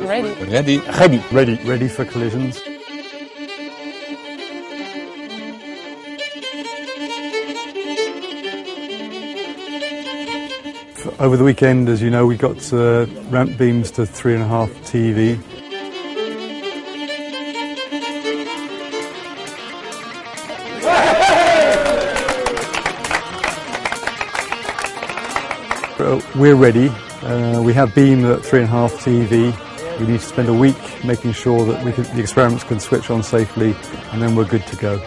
Ready. Ready. Ready. Ready. Ready for collisions. Over the weekend, as you know, we got uh, ramp beams to three and a half TeV. We're ready. Uh, we have beam at three and a half TeV. We need to spend a week making sure that can, the experiments can switch on safely, and then we're good to go.